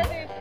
acredito.